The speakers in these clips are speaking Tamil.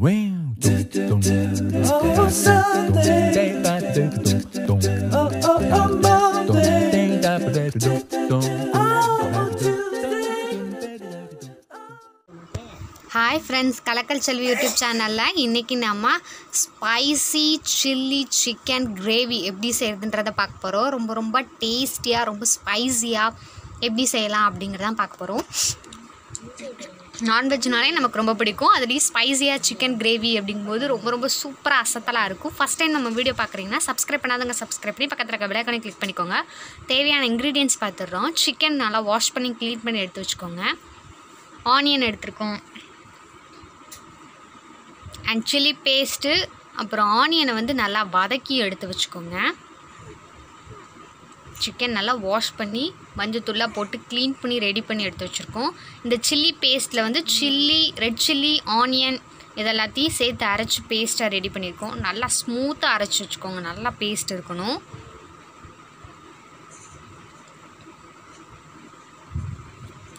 Oh, Sunday. Oh, oh, oh, Monday. Oh, hi friends Kalakkal Selvi YouTube சேனலில் இன்றைக்கி நம்ம ஸ்பைசி சில்லி சிக்கன் கிரேவி எப்படி செய்கிறதுன்றதை பார்க்க போகிறோம் ரொம்ப ரொம்ப டேஸ்டியாக ரொம்ப ஸ்பைஸியாக எப்படி செய்யலாம் அப்படிங்கிறதான் பார்க்க போகிறோம் நான்வெஜ்னாலே நமக்கு ரொம்ப பிடிக்கும். அதுலேயும் ஸ்பைசியாக சிக்கன் கிரேவி அப்படிங்கும்போது ரொம்ப ரொம்ப சூப்பராக அசத்தலாக இருக்கும். ஃபஸ்ட் டைம் நம்ம வீடியோ பார்க்குறீங்கன்னா சப்ஸ்கிரைப் பண்ணாதவங்க சப்ஸ்கிரைப் பண்ணி பக்கத்தில் இருக்க விளையாக்கணி கிளிக் பண்ணிக்கோங்க. தேவையான இன்க்ரீடியன்ஸ் பார்த்துடுறோம் சிக்கன் நல்லா வாஷ் பண்ணி க்ளீன் பண்ணி எடுத்து வச்சுக்கோங்க. ஆனியன் எடுத்துருக்கோம். அண்ட் சில்லி பேஸ்ட்டு அப்புறம் ஆனியனை வந்து நல்லா வதக்கி எடுத்து வச்சுக்கோங்க. சிக்கன் நல்லா வாஷ் பண்ணி மஞ்சத்தூளாக போட்டு க்ளீன் பண்ணி ரெடி பண்ணி எடுத்து வச்சுருக்கோம். இந்த சில்லி பேஸ்ட்டில் வந்து சில்லி ரெட் சில்லி ஆனியன் இதெல்லாத்தையும் சேர்த்து அரைச்சி பேஸ்ட்டாக ரெடி பண்ணியிருக்கோம். நல்லா ஸ்மூத்தாக அரைச்சி வச்சுக்கோங்க. நல்லா பேஸ்ட் இருக்கணும்.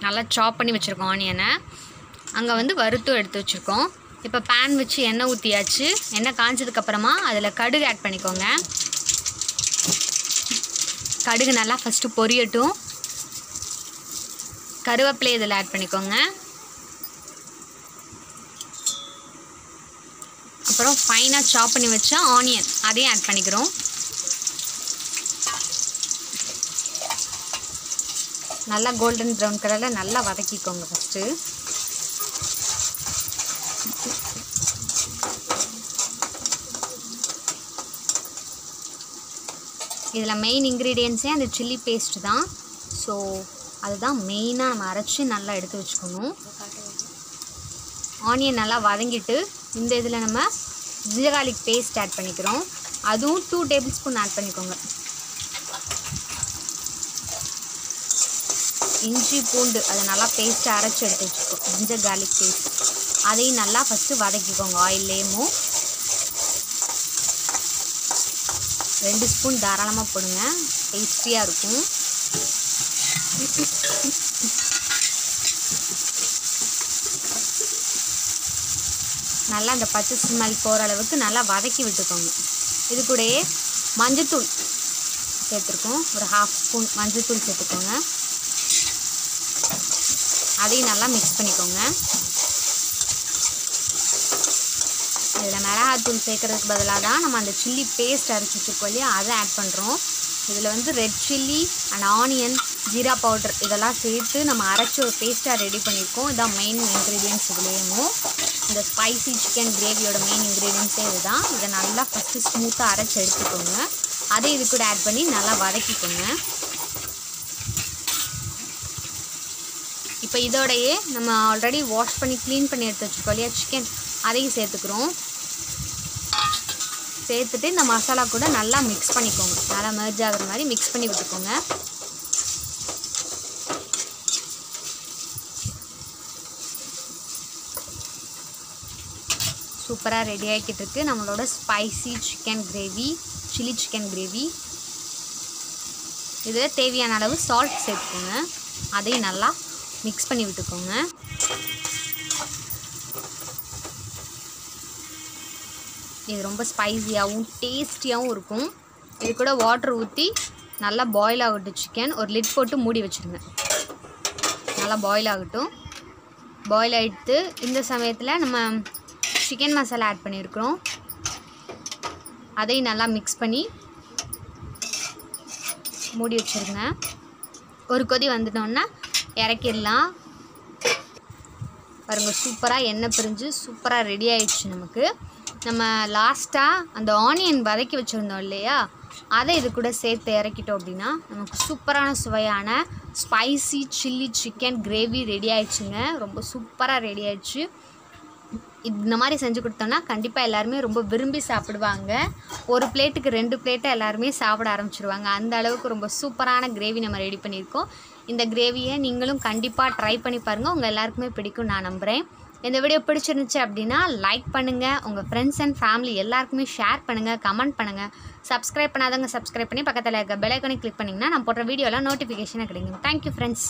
நல்லா சாப் பண்ணி வச்சுருக்கோம் ஆனியனை அங்கே வந்து வறுத்தும் எடுத்து வச்சுருக்கோம். இப்போ பேன் வச்சு எண்ணெய் ஊற்றியாச்சு எண்ணெய் காஞ்சதுக்கப்புறமா அதில் கடுகு ஆட் பண்ணிக்கோங்க. கடுகு நல்லா ஃபஸ்ட்டு பொரியட்டும். கருவேப்பிலை இதில் ஆட் பண்ணிக்கோங்க. அப்புறம் ஃபைனாக சாப் பண்ணி வச்ச ஆனியன் அதையும் ஆட் பண்ணிக்கிறோம். நல்லா கோல்டன் ப்ரௌன் கலரில் நல்லா வதக்கிக்கோங்க ஃபஸ்ட்டு இதில் மெயின் இன்க்ரீடியன்ஸே அந்த சில்லி பேஸ்ட் தான். ஸோ அதுதான் மெயினாக நம்ம அரைச்சி நல்லா எடுத்து வச்சுக்கணும். ஆனியன் நல்லா வதங்கிட்டு இந்த இதில் நம்ம ஜீரகாலிக் பேஸ்ட் ஆட் பண்ணிக்கிறோம். அதுவும் டூ டேபிள் ஸ்பூன் ஆட் பண்ணிக்கோங்க. இஞ்சி பூண்டு அதை நல்லா பேஸ்ட்டு அரைச்சி எடுத்து வச்சுக்கோ. ஜிஞ்சர் கார்லிக் பேஸ்ட் அதையும் நல்லா ஃபஸ்ட்டு வதக்கிக்கோங்க. ஆயில்லேயும் ரெண்டு ஸ்பூன் தாராளமாக போடுங்க. டேஸ்டியாக இருக்கும். நல்லா அந்த பச்சை ஸ்மெல் போகிற அளவுக்கு நல்லா வதக்கி விட்டுக்கோங்க. இது கூடயே மஞ்சத்தூள் சேர்த்துருக்கோம். ஒரு ஹாஃப் ஸ்பூன் மஞ்சத்தூள் சேர்த்துக்கோங்க. அதையும் நல்லா மிக்ஸ் பண்ணிக்கோங்க. இதில் மிளகாத்தூள் சேர்க்கறதுக்கு பதிலாக தான் நம்ம அந்த சில்லி பேஸ்ட் அரைச்சி வச்சுருக்கோம் இல்லையா? அதை ஆட் பண்ணுறோம் இதில் வந்து red chilli and onion jeera powder இதெல்லாம் சேர்த்து நம்ம அரைச்சி ஒரு பேஸ்ட்டாக ரெடி பண்ணியிருக்கோம். இதுதான் மெயின் இன்க்ரீடியன்ஸ் இதுலேயும். இந்த ஸ்பைசி சிக்கன் கிரேவியோட மெயின் இன்க்ரீடியன்ஸே இதுதான். இதை நல்லா ஃபஸ்ட்டு ஸ்மூத்தாக அரைச்சி எடுத்துக்கோங்க. அதை இது கூட ஆட் பண்ணி நல்லா வதக்கிக்கோங்க. இப்போ இதோடையே நம்ம ஆல்ரெடி வாஷ் பண்ணி க்ளீன் பண்ணி எடுத்து வச்சுருக்கோம் இல்லையா சிக்கன் அதையும் சேர்த்துக்கிறோம். சேர்த்துட்டு இந்த மசாலா கூட நல்லா மிக்ஸ் பண்ணிக்கோங்க. நல்லா மெர்ஜ் ஆகிற மாதிரி மிக்ஸ் பண்ணி விட்டுக்கோங்க. சூப்பராக ரெடி ஆகிக்கிட்டு இருக்கு. நம்மளோட spicy chicken gravy chilli chicken gravy இதில் தேவையான அளவு சால்ட் சேர்த்துக்கோங்க. அதையும் நல்லா மிக்ஸ் பண்ணி விட்டுக்கோங்க. இது ரொம்ப ஸ்பைஸியாகவும் டேஸ்டியாகவும் இருக்கும். இது கூட வாட்டர் ஊற்றி நல்லா பாயில் ஆகட்டும் சிக்கன் ஒரு லிட் போட்டு மூடி வச்சுருங்க. நல்லா பாயில் ஆகட்டும். பாயில் ஆகிட்டு இந்த சமயத்தில் நம்ம சிக்கன் மசாலா ஆட் பண்ணியிருக்கிறோம் அதையும் நல்லா மிக்ஸ் பண்ணி மூடி வச்சுருங்க. ஒரு கொதி வந்துட்டோன்னா இறக்கிடலாம். பாருங்கள் சூப்பராக எண்ணெய் பிரிஞ்சு சூப்பராக ரெடி ஆயிடுச்சு நமக்கு. நம்ம லாஸ்ட்டாக அந்த ஆனியன் வதக்கி வச்சுருந்தோம் இல்லையா? அதை இது கூட சேர்த்து இறக்கிட்டோம் அப்படின்னா நமக்கு சூப்பரான சுவையான spicy chilli chicken gravy ready ஆயிடுச்சுங்க. ரொம்ப சூப்பராக ரெடி ஆயிடுச்சு. இந்த மாதிரி செஞ்சு கொடுத்தோன்னா கண்டிப்பாக எல்லாருமே ரொம்ப விரும்பி சாப்பிடுவாங்க. ஒரு பிளேட்டுக்கு ரெண்டு பிளேட்டை எல்லாருமே சாப்பிட ஆரம்பிச்சிருவாங்க. அந்த அளவுக்கு ரொம்ப சூப்பரான கிரேவி நம்ம ரெடி பண்ணியிருக்கோம். இந்த கிரேவியை நீங்களும் கண்டிப்பாக ட்ரை பண்ணி பாருங்கள் உங்கள் எல்லாருக்குமே பிடிக்கும் நான் நம்புகிறேன் இந்த வீடியோ பிடிச்சிருந்துச்சு அப்படின்னா லைக் பண்ணுங்கள் உங்கள் ஃப்ரெண்ட்ஸ் அண்ட் ஃபேமிலி எல்லாருக்குமே ஷேர் பண்ணுங்கள் கமெண்ட் பண்ணுங்கள் சப்ஸ்கிரைப் பண்ணாதவங்க சப்ஸ்கிரைப் பண்ணி பக்கத்தில் இருக்க பெல் கிளிக் பண்ணிங்கன்னா நான் போடுற வீடியோலாம் நோட்டிஃபிகேஷனாக கிடைக்கும். Thank you friends